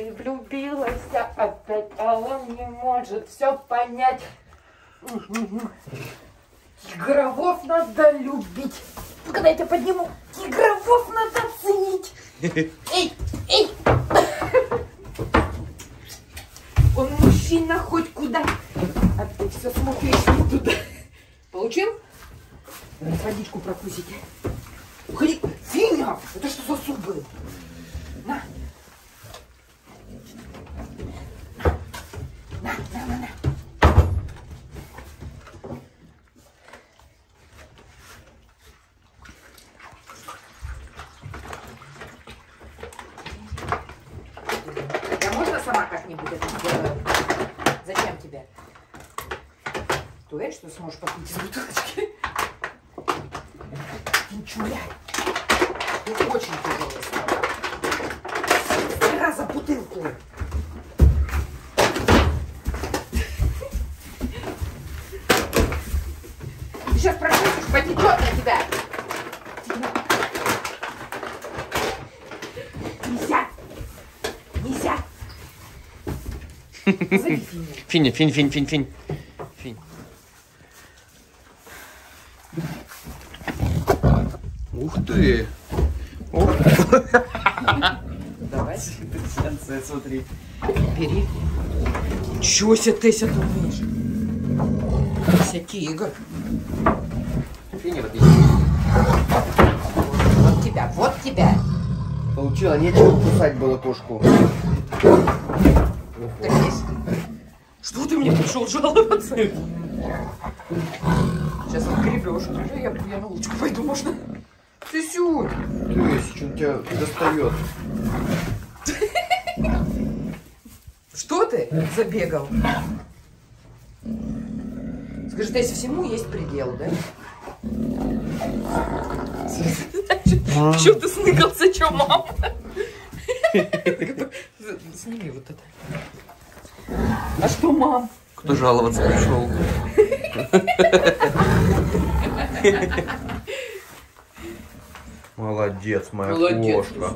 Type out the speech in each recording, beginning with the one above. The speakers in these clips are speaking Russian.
ты влюбилась опять, а он не может все понять. Тигровов надо любить. Когда я подниму, тигровов надо ценить. Эй, эй! Он мужчина хоть куда, а ты все смотришь туда. Получил? Водичку прокусите. Уходи. Финя! Это что за суп был? На, на, на, на. Я можно сама как-нибудь это сделаю? Зачем тебе? Дуэль, что сможешь попить из бутылочки? Ничего. Ты очень тяжелый стал. Раза бутылку. Финя, финь, финь, финь, финь. Финь. Ух ты! Давай. Сенсация, смотри. Бери. Чего себе ты это умеешь? Теся тигр. Финя, вот Вот тебя, вот тебя. Получила, нечего кусать было кошку. Трясь. Что ты мне пришел жаловаться? Сейчас отгребешь. Я, я на улочку пойду, можно? Ты сюда. Ты, что тебя достает? Что ты забегал? Скажи, ты всему есть предел, да? Че ты сныкался, че, мам? Сними вот это. А что, мам? Кто жаловаться пришел? Молодец, моя Молодец. кошка.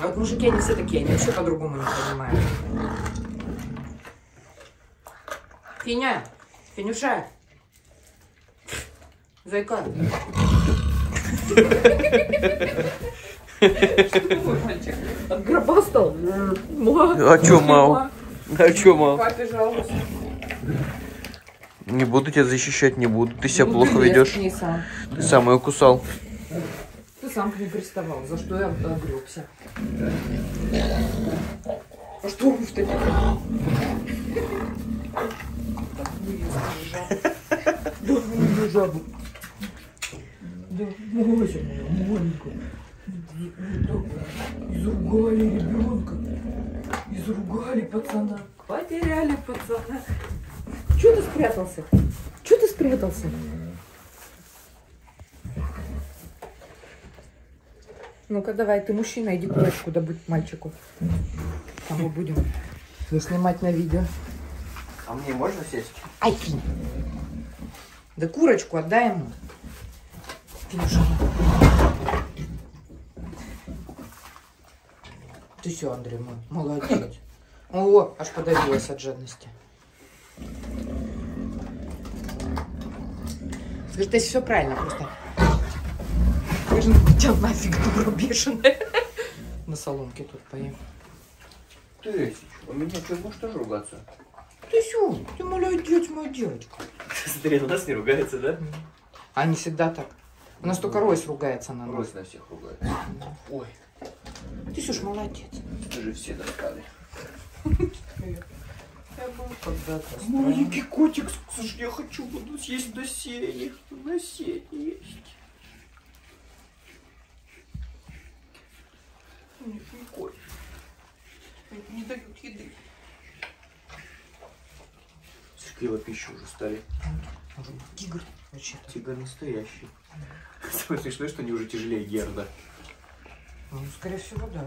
А вот мужики, они все такие, они вообще по-другому не понимают. Финя, Финюша. Зайка. От гроба стал? А чё, мал? А чё? Папе жалуюсь. Не буду тебя защищать, не буду. Ты себя Ну, плохо ты ведешь. сам. Ты сам ее кусал. Ты сам к ней приставал, за что я огребся. А что в таких? Да ну жабу. Да маленькая. Изругали ребенка. Изругали пацана. Потеряли пацана. Чего ты спрятался? Чего ты спрятался? Ну-ка давай, ты мужчина, иди курочку добыть мальчику. А мы будем снимать на видео. А мне можно сесть? Ай, Финь. Да курочку отдай ему. Финюша. Ты все, Андрей мой, молодец. О, аж подавилась от жадности. Скажи, ты все правильно просто. Скажи, ну тебя нафиг, дура бешеная. На соломке тут поем. Ты, у меня что, будешь тоже ругаться? Ты все, ты молодец, моя девочка. Смотри, на нас не ругается, да? Они всегда так. У нас только Ройс ругается на нас. Рось на всех ругается. Ой, Ты все ж молодец. ты же все достали. Я был когда-то Маленький котик, слушай, я хочу буду съесть на сене. На сене есть. Нет, не кот. Не дают еды. Скилла пищи уже стали. Тигр. Тигр настоящий. Смешное, что они уже тяжелее Герда. Ну, скорее всего, да.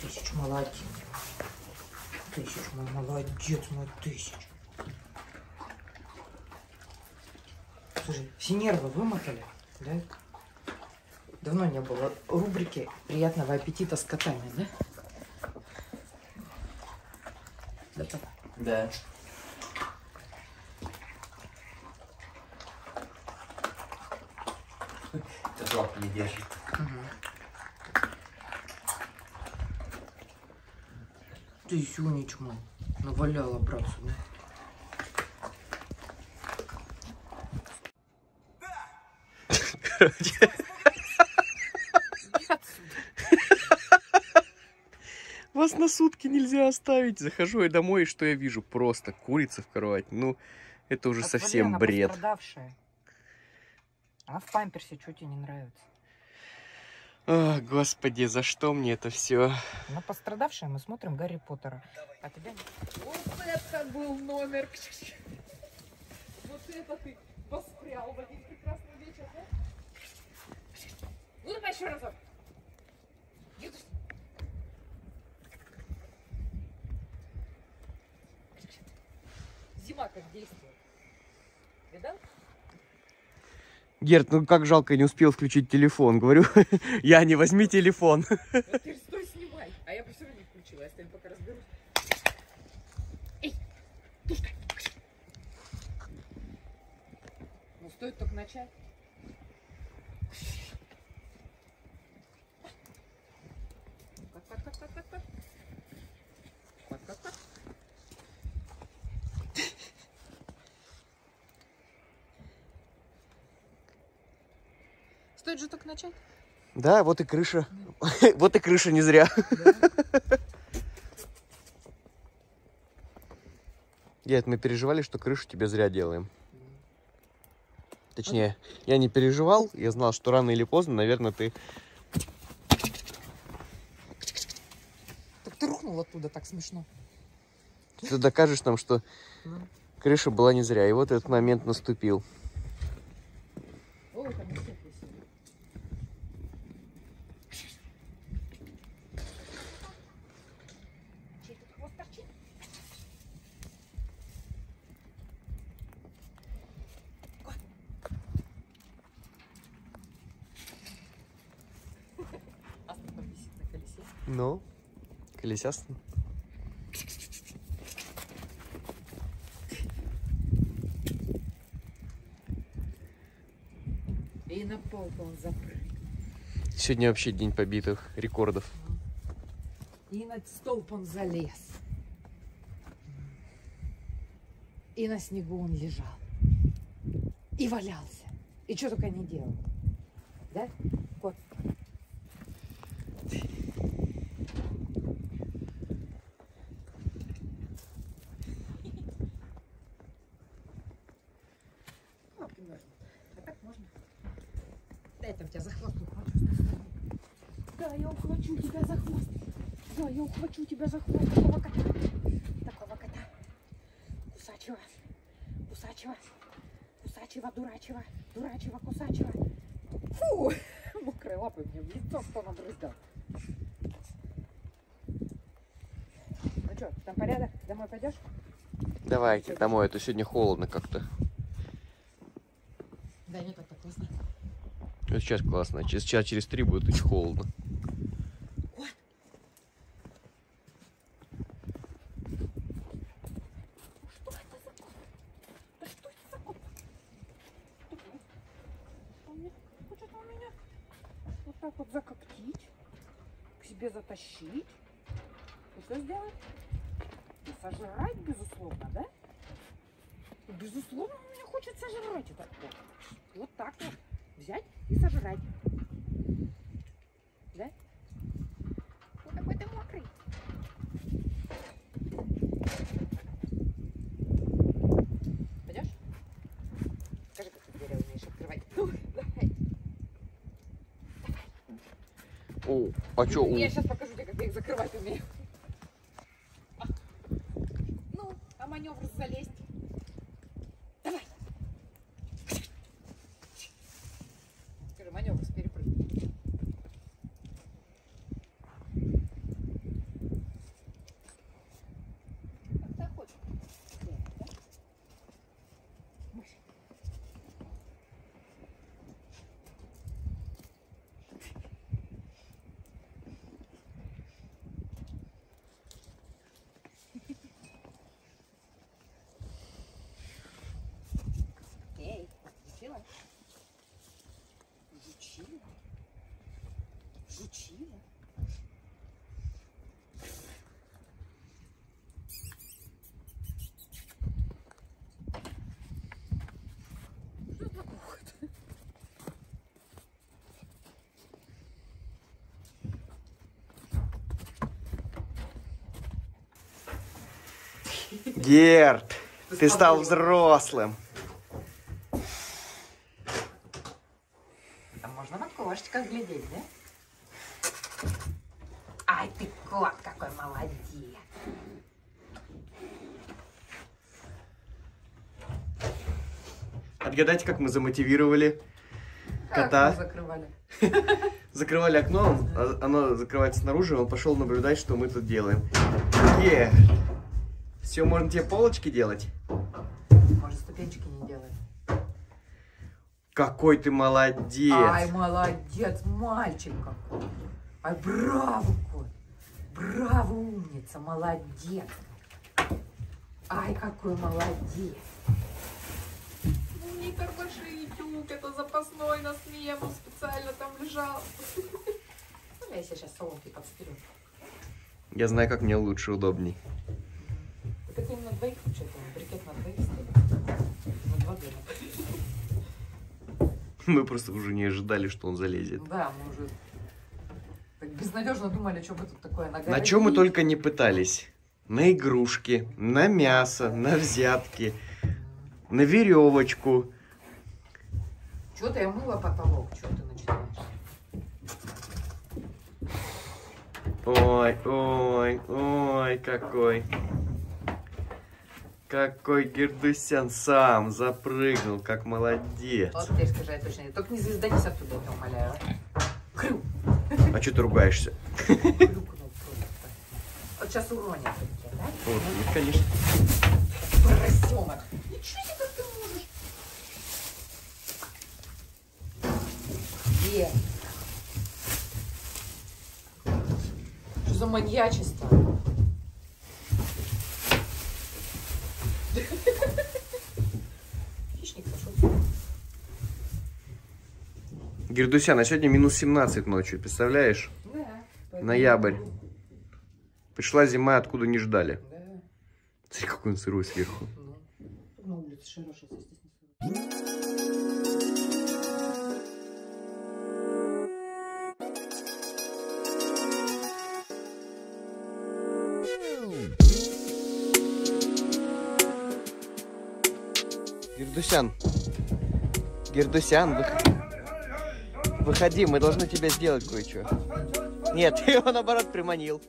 Тысяч молодец. тысяч, мой молодец, мой тысяч. Слушай, все нервы вымотали, да? Давно не было рубрики приятного аппетита с котами, да? Да, папа? Да. Это жопа не держит. Ты, Сюнич мой, наваляла братцу, да? Вас на сутки нельзя оставить. Захожу я домой, и что я вижу? Просто курица в кровать. Ну, это уже Отвали, совсем бред. пострадавшая. Она в памперсе, что тебе не нравится? О, господи, за что мне это все? Она пострадавшая, мы смотрим Гарри Поттера. А тебя не... Вот это был номер. Вот это ты воспрял в один прекрасный вечер, да? Ну давай еще разок. Зима как действует. Видал? Герт, ну как жалко, не успел включить телефон. Говорю, я не возьми телефон. Вот ты стой, снимай. А я бы все равно включила, я с тобой пока разберусь. Эй, тушка. Ну, стоит только начать. Так, так, так, так, так, так. Так, так, так. Стоит же только начать. Да, вот и крыша. Вот и крыша не зря. Герт, мы переживали, что крышу тебе зря делаем. Точнее, я не переживал, я знал, что рано или поздно, наверное, ты... Так ты рухнул оттуда, так смешно. Ты докажешь нам, что крыша была не зря. И вот этот момент наступил. Ой, там и сухо сидит. Чей тут хвост торчит? Ой. Астра там висит на колесе. Ну, колесясно. И на пол он запрыгнул. Сегодня вообще день побитых рекордов. И на столб он залез. И на снегу он лежал. И валялся. И что только не делал. Да? Вот. Лапки можно. А так можно. Дай там тебя за хвост ухвачу. Да, я ухвачу тебя за хвост. Да, я ухвачу тебя за хвост такого кота. Такого кота. Кусачего. Кусачего. Кусачего, дурачего. Дурачего, кусачего. Фу! Мокрые лапы мне в лицо кто набрызгал. Ну что, там порядок? Домой пойдешь? Давайте домой, а то сегодня холодно как-то. Да, не так классно. Сейчас классно, а через час, через три будет очень холодно. Что это за кот? Да что это за кот? Он мне хочет у меня вот так вот закоптить, к себе затащить. И что сделать? И сожрать, безусловно, да? Безусловно, он меня хочет сожрать этот кот. Вот так вот взять и сожрать. Да? Вот какой ты мокрый. Пойдешь? Скажи, как ты дверь умеешь открывать. Ну, давай. О, а у- Я сейчас покажу тебе, как я их закрывать умею. Ну, а маневр залезть. Давай. Скажи, маневр с перепрыгиванием. Герд, ты стал спокойно. взрослым. Там можно в окошечко глядеть, да? Ай, ты кот какой молодец. Отгадайте, как мы замотивировали Как кота. мы закрывали? Закрывали окно, а- оно закрывается снаружи, он пошел наблюдать, что мы тут делаем. Герд, все, можно тебе полочки делать? Может, ступенчики не делать? Какой ты молодец. Ай, молодец, мальчик какой. Ай, браво, кот. Браво, умница, молодец. Ай, какой молодец. Ну, не карбаши, Тюк, это запасной на смену специально там лежал. Ну, я сейчас соломки подстрю. Я знаю, как мне лучше, удобней. Это к ним на двоих вообще-то, брикет на двоих стоит. На два дома. Мы просто уже не ожидали, что он залезет. Да, мы уже так безнадежно думали, что мы тут такое На чем мы только не пытались. На игрушки, на мясо, на взятки, на веревочку. Что-то я мыла потолок, что ты начинаешь? Ой, ой, ой, какой. Какой Гердусян сам запрыгнул, как молодец. Вот теперь скажи, я точно не. Только не звезданись оттуда, я тебя умоляю. Хрю. А что ты ругаешься? Вот сейчас уронят да? Вот, ну, конечно. Поросенок. Ничего себе, ты можешь. Где? Что за маньячество? Хищник пошел. Гердусян, а сегодня минус 17 ночью, представляешь? Да. поэтому- Ноябрь. Пришла зима, откуда не ждали. Да. Смотри, какой он сырой сверху. Ну, на улице не сыро. Гердусян. Гердусян, вых- выходи, мы должны тебе сделать кое-что. Нет, ты его наоборот приманил.